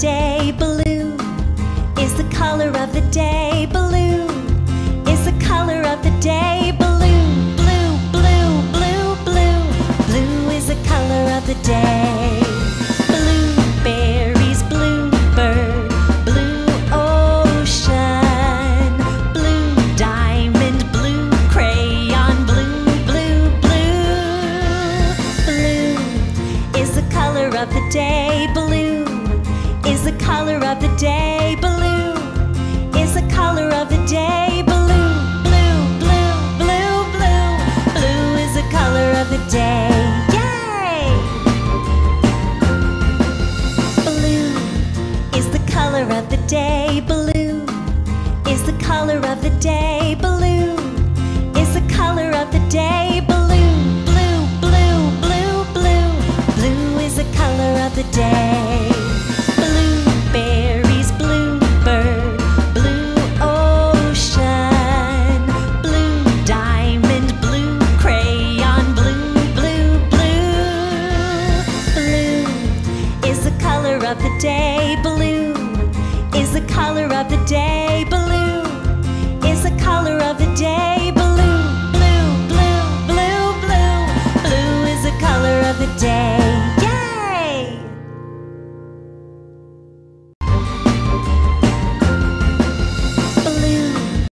day. Blue is the color of the day. Blue is the color of the day. Blue, blue, blue, blue, blue. Blue is the color of the day. Color day. Yay! Blue is the color of the day. Blue is the color of the day. Blue is the color of the day. Blue, blue, blue, blue, blue. Blue is the color of the day. Of the day. Blue is the color of the day.